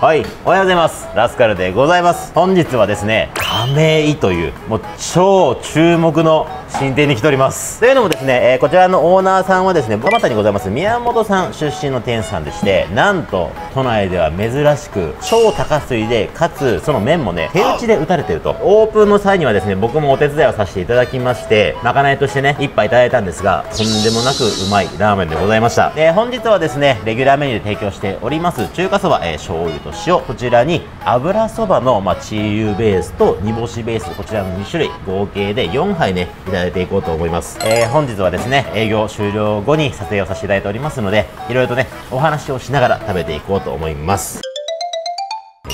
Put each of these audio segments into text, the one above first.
はいおはようございます。ラスカルでございます。本日はですね亀井というもう超注目の新店に来ております。というのもですね、えーこちらのオーナーさんはですね蒲田にございます宮本さん出身の店さんでしてなんと都内では珍しく超高水でかつその麺もね手打ちで打たれてると。オープンの際にはですね僕もお手伝いをさせていただきましてまかないとしてね一杯いただいたんですがとんでもなくうまいラーメンでございました。で本日はですねレギュラーメニューで提供しております中華そば、えー、醤油と塩。こちらに油そばの、まあ、チー油ベースと煮干しベースこちらの2種類合計で4杯ねいただいていこうと思います、えー本日はですね営業終了後に撮影をさせていただいておりますのでいろいろとねお話をしながら食べていこうと思います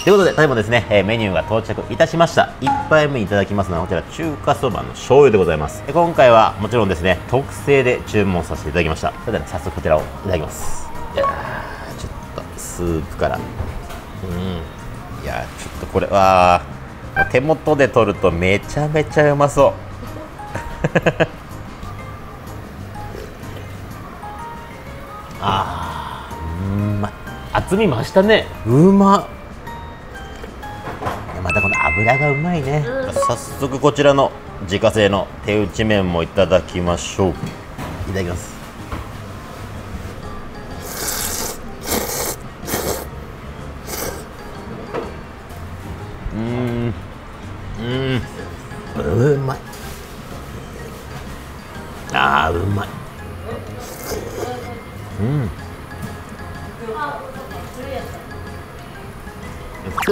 ということで、ただいまですね、えメニューが到着いたしました。1杯目いただきますのは、こちら中華そばの醤油でございます。で今回はもちろんですね、特製で注文させていただきました。それでは、ね、早速こちらをいただきます。いやーちょっとスープから。うん。いやーちょっとこれは、手元で取るとめちゃめちゃうまそう。あー、うまい。厚み増したね。うままたこの油がうまいね、早速こちらの自家製の手打ち麺もいただきましょういただきます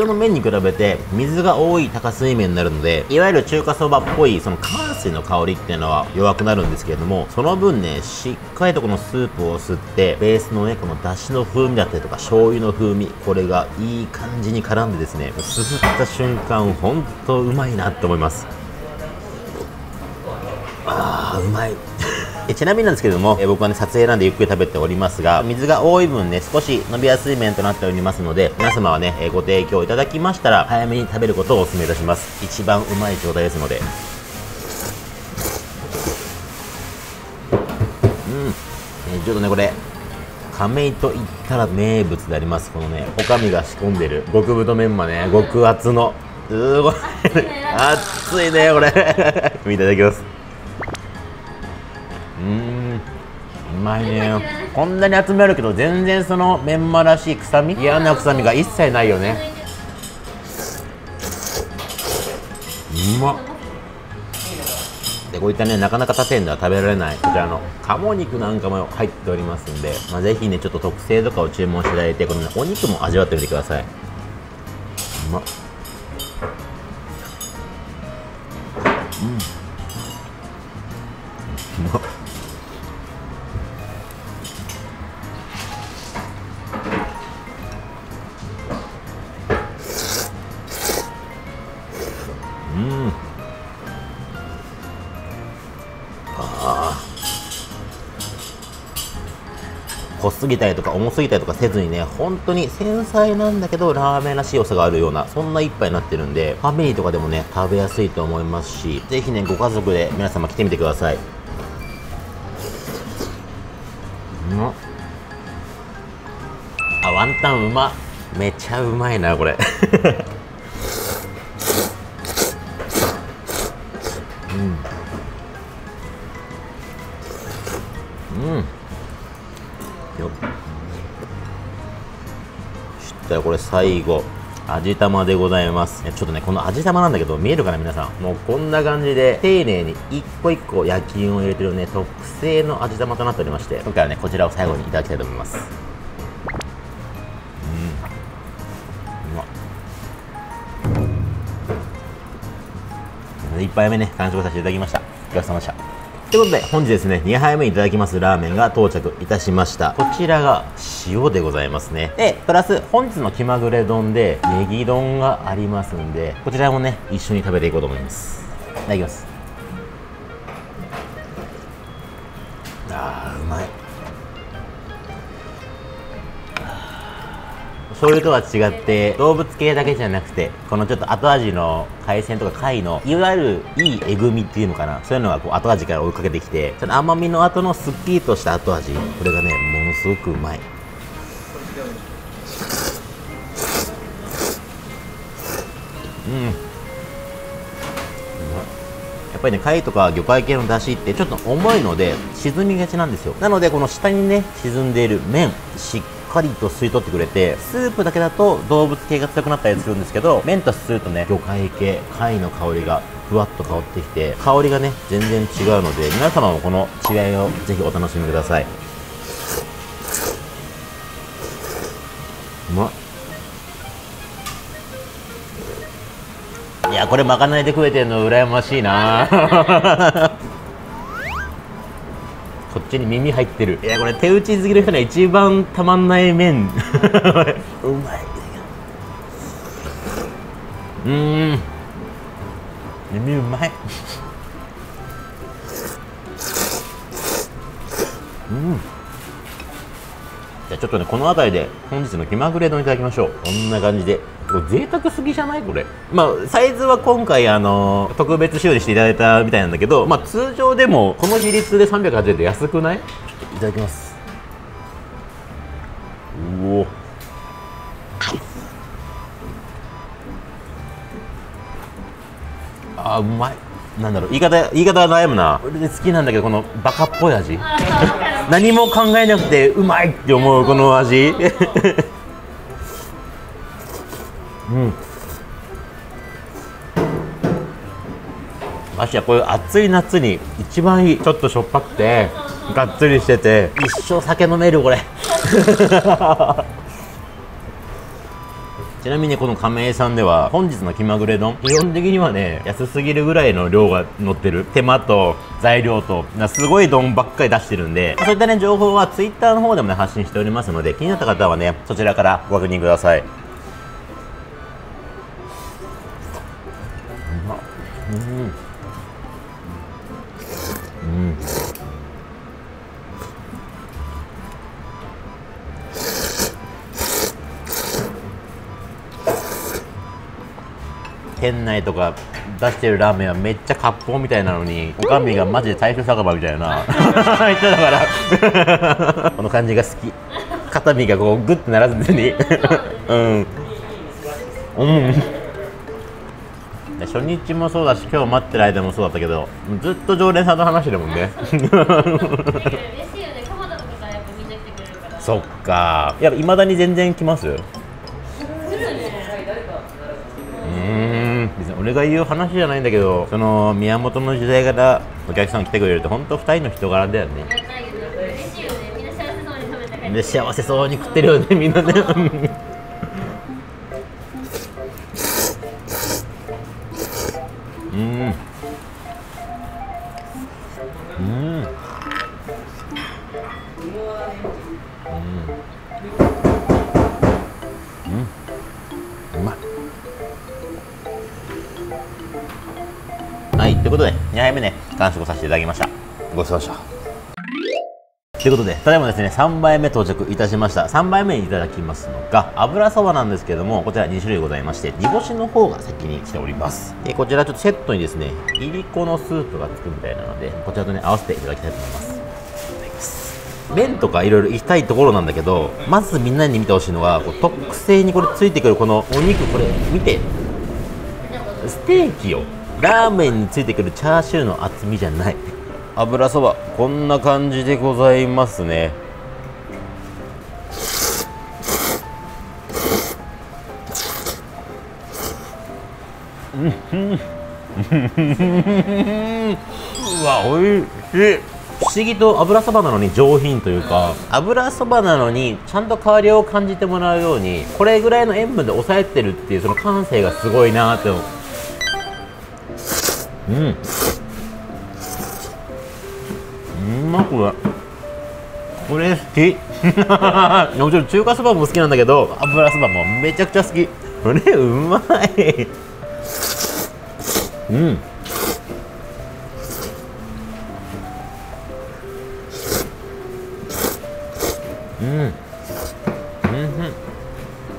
通の麺に比べて水が多い高水麺になるのでいわゆる中華そばっぽいその関水の香りっていうのは弱くなるんですけれどもその分ねしっかりとこのスープを吸ってベースのねこの出汁の風味だったりとか醤油の風味これがいい感じに絡んでですねすすった瞬間ほんとうまいなって思います。あーうまい。えちなみになんですけれども、え僕はね撮影なんでゆっくり食べておりますが水が多い分ね少し伸びやすい麺となっておりますので皆様はね、えご提供いただきましたら早めに食べることをお勧めいたします。一番うまい状態ですので。うん、えーちょっとねこれ亀井と言ったら名物であります。このねおかみが仕込んでる極太メンマね極厚の。すごい。熱いね。これ。いただきますうん。うまいね。こんなに厚みあるけど全然そのメンマらしい臭み？嫌な臭みが一切ないよね。うまっ。でこういったねなかなか他店では食べられない。こちらの鴨肉なんかも入っておりますんで、まあ、ぜひねちょっと特製とかを注文していただいてこの、ね、お肉も味わってみてください。うまっ。うん。うまっ。すぎたりとか重すぎたりとかせずにね本当に繊細なんだけどラーメンらしい良さがあるようなそんな一杯になってるんでファミリーとかでもね食べやすいと思いますしぜひねご家族で皆様来てみてください。うまっあワンタンうま。っめちゃうまいなこれ。うん。うん。たらこれ最後。味玉でございます。ちょっとねこの味玉なんだけど見えるかな皆さん。もうこんな感じで丁寧に一個一個焼き印を入れてるね特製の味玉となっておりまして今回はねこちらを最後にいただきたいと思います。うん。うまっ1杯目ね完食させていただきました。ごちそうさまでした。ということで本日ですね2杯目いただきますラーメンが到着いたしました。こちらが塩でございますね。でプラス本日の気まぐれ丼でネギ丼がありますんでこちらもね一緒に食べていこうと思います。いただきます醤油とは違って動物系だけじゃなくてこのちょっと後味の海鮮とか貝のいわゆるいいえぐみっていうのかな。そういうのがこう後味から追いかけてきてその甘みの後のすっきりとした後味。これがねものすごくうまい。うん。やっぱりね貝とか魚介系の出汁ってちょっと重いので沈みがちなんですよ。なのでこの下にね沈んでいる麺しっかりと吸い取ってくれてスープだけだと動物系が強くなったりするんですけど麺とするとね魚介系貝の香りがふわっと香ってきて香りがね全然違うので皆様もこの違いをぜひお楽しみください。うまっ。いやこれまかないで食えてんの羨ましいな。こっちに耳入ってる。いやこれ手打ち好きの人には一番たまんない麺。うまい。うーん。耳うまい。うん。じゃあちょっとねこの辺りで本日の気まぐれ丼いただきましょう。こんな感じで。贅沢すぎじゃない？これ。まあサイズは今回あのー特別仕様にしていただいたみたいなんだけどまあ通常でもこの比率で380円って安くない？ちょっといただきます。うお。あーうまい。なんだろう。言い方言い方は悩むな。俺で好きなんだけどこのバカっぽい味。何も考えなくてうまいって思うこの味うん。ましてやこういう暑い夏に一番いいちょっとしょっぱくてがっつりしてて一生酒飲めるこれ。ちなみにこの亀井さんでは本日の気まぐれ丼基本的にはね安すぎるぐらいの量が乗ってる。手間と材料とすごい丼ばっかり出してるんでそういったね情報は Twitter の方でもね発信しておりますので気になった方はねそちらからご確認ください。うん。うん。店内とか出してるラーメンはめっちゃ割烹みたいなのにおかみがマジで大衆酒場みたいな。言ってたから。この感じが好き。肩身がこうグッてならずに。うん。うん。初日もそうだし今日待ってる間もそうだったけどずっと常連さんの話だもんね。嬉しいよね、鎌田とかやっぱみんな来てくれるから。そっか。やっぱいまだに全然来ます？うん。別に俺が言う話じゃないんだけどその宮本の時代からお客さん来てくれると本当二人の人柄だよね。嬉しいよね。みんな幸せそうに食べて帰ってで幸せそうに食ってるよねみんなね うんうん、うまいはいということで2杯目ね完食させていただきましたごちそうさまでしたということで、ただいまですね、3杯目到着いたしました。3杯目にいただきますのが、油そばなんですけども、こちら2種類ございまして、煮干しの方が先に来ております。でこちらちょっとセットにですね、いりこのスープがつくみたいなので、こちらとね、合わせていただきたいと思います。麺とかいろいろ行きたいところなんだけど、まずみんなに見てほしいのが、こう特製にこれついてくるこのお肉、これ見て、ステーキよ。ラーメンについてくるチャーシューの厚みじゃない。油そばこんな感じでございますね。うん うわおいしい。不思議と油そばなのに上品というか。油そばなのにちゃんと香りを感じてもらうようにこれぐらいの塩分で抑えてるっていうその感性がすごいなって思う。うん。うまこれ。これ好き。もちろん中華そばも好きなんだけど油そばもめちゃくちゃ好き。これうまい。うん。うん。うん。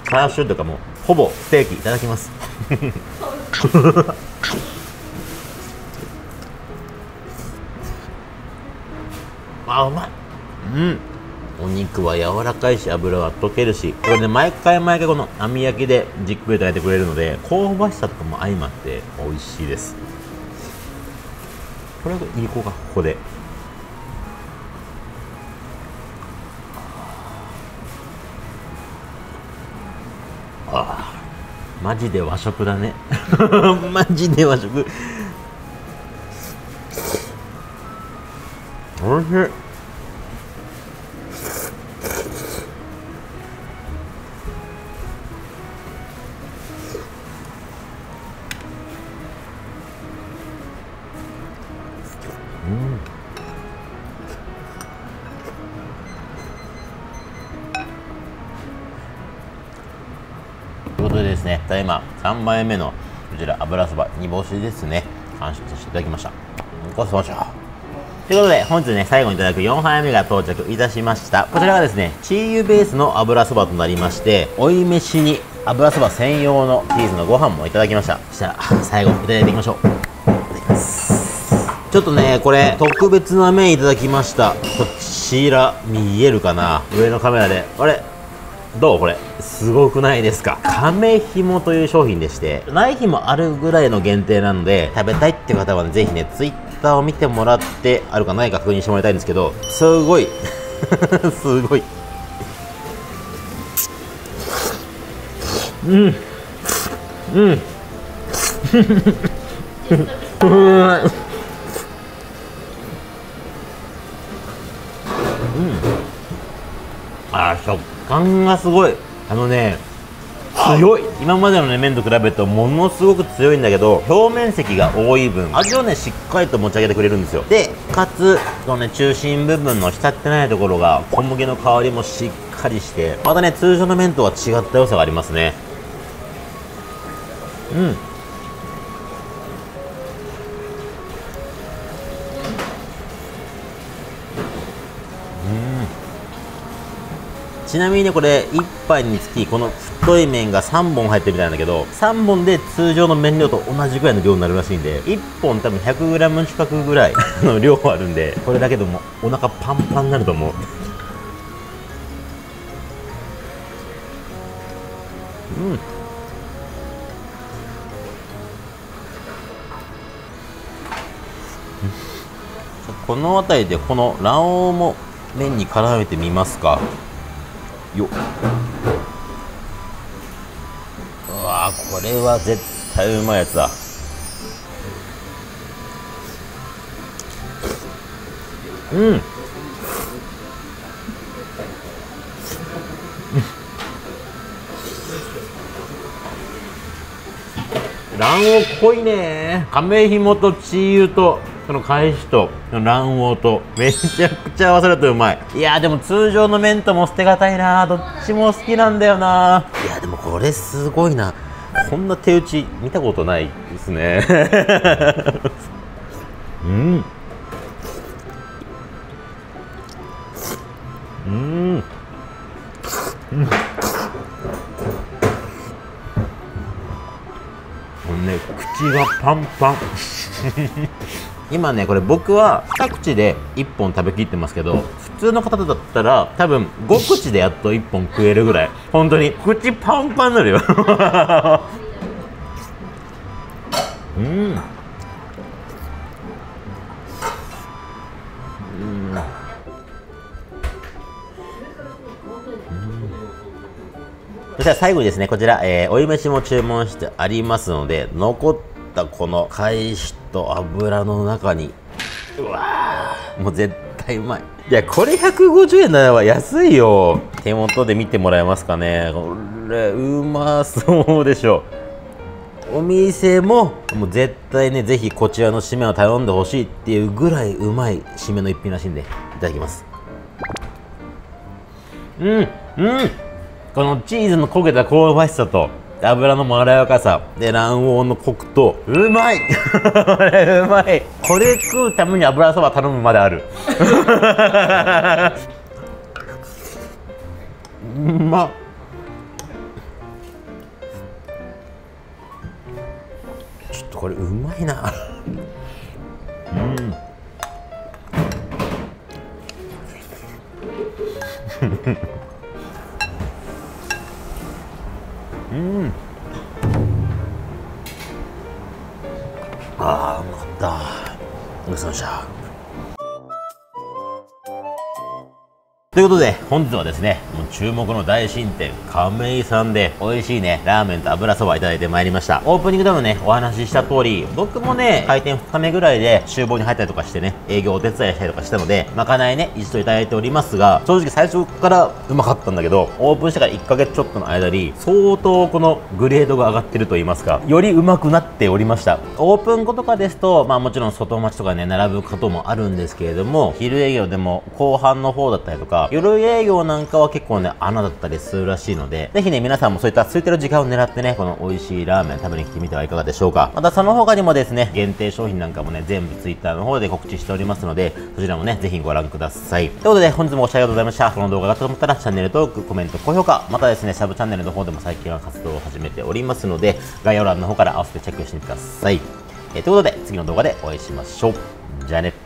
チャーシューとかもほぼステーキいただきます。あうまいうん。お肉は柔らかいし油は溶けるしこれね毎回毎回この網焼きでじっくりと焼いてくれるので香ばしさとかも相まって美味しいです。これ入れこうかここで。マジで和食だね。マジで和食。おいしい。3枚目のこちら油そば煮干しですね、完食させていただきました。ごちそうさまでした。ということで、本日ね、最後にいただく4杯目が到着いたしました。こちらがですね、チー油ベースの油そばとなりまして、追い飯に油そば専用のチーズのご飯もいただきました。そしたら、最後、いただいていきましょう。ちょっとね、これ、特別な麺いただきました。こちら、見えるかな？上のカメラで。あれ？どうこれ。すごくないですか？亀ひもという商品でしてない日もあるぐらいの限定なので食べたいっていう方はぜひねツイッターを見てもらってあるかないか確認してもらいたいんですけどすごい。すごい。うん。うん。うん。あー食感がすごい。あのね強い。今までのね麺と比べるとものすごく強いんだけど表面積が多い分味をねしっかりと持ち上げてくれるんですよ。でかつこのね中心部分の浸ってないところが小麦の香りもしっかりしてまたね通常の麺とは違った良さがありますね。うん。ちなみにねこれ1杯につきこの太い麺が3本入ってるみたいなんだけど3本で通常の麺量と同じぐらいの量になるらしいんで1本多分 100g 近くぐらいの 量あるんでこれだけでもお腹パンパンになると思う。うん。この辺りでこの卵黄も麺に絡めてみますかよ。うわこれは絶対うまいやつだ。うん。卵黄濃いね亀ひもとチー油と。その返しと卵黄とめちゃくちゃ合わさるとうまい。いやーでも通常の麺とも捨てがたいなどっちも好きなんだよないやでもこれすごいな。こんな手打ち見たことないですね。うん。うん。うん。ね口がパンパン今ねこれ僕は2口で1本食べきってますけど普通の方だったら多分5口でやっと1本食えるぐらい。本当に。口パンパンになるようん。そしたら最後にですね、こちら、えー、お湯飯も注文してありますので、残ったこの返しと油の中に、うわーもう絶対うまい。いや、これ150円なら安いよ。手元で見てもらえますかね。これ、うまそうでしょ。お店も、もう絶対ね、ぜひこちらの締めを頼んでほしいっていうぐらいうまい締めの一品らしいんで、いただきます。うん、うん。このチーズの焦げた香ばしさと油のまろやかさ。で卵黄のコクとうまい!こ れうまい!これ食うために油そば頼むまである。うまっ。ちょっとこれうまいな。うん。うん。ああうまかった。ごちそうさまでした。ということで、本日はですね、注目の大新店、亀井さんで、美味しいね、ラーメンと油そばいただいてまいりました。オープニングでもね、お話しした通り、僕もね、開店2日目ぐらいで、厨房に入ったりとかしてね、営業お手伝いしたりとかしたので、まかないね、一度いただいておりますが、正直最初からうまかったんだけど、オープンしてから1ヶ月ちょっとの間に、相当このグレードが上がってると言いますか、よりうまくなっておりました。オープン後とかですと、まあもちろん外待ちとかね、並ぶこともあるんですけれども、昼営業でも後半の方だったりとか、夜営業なんかは結構ねね、穴だったりするらしいので、ぜひね、皆さんもそういった空いてる時間を狙ってね、この美味しいラーメン食べに来てみてはいかがでしょうか。またその他にもですね、限定商品なんかもね、全部 Twitter の方で告知しておりますので、そちらもね、ぜひご覧ください。ということで、本日もご視聴ありがとうございました。この動画がと思ったら、チャンネル登録、コメント、高評価、またですね、サブチャンネルの方でも最近は活動を始めておりますので、概要欄の方から合わせてチェックしてみてください。えーということで、次の動画でお会いしましょう。じゃあね。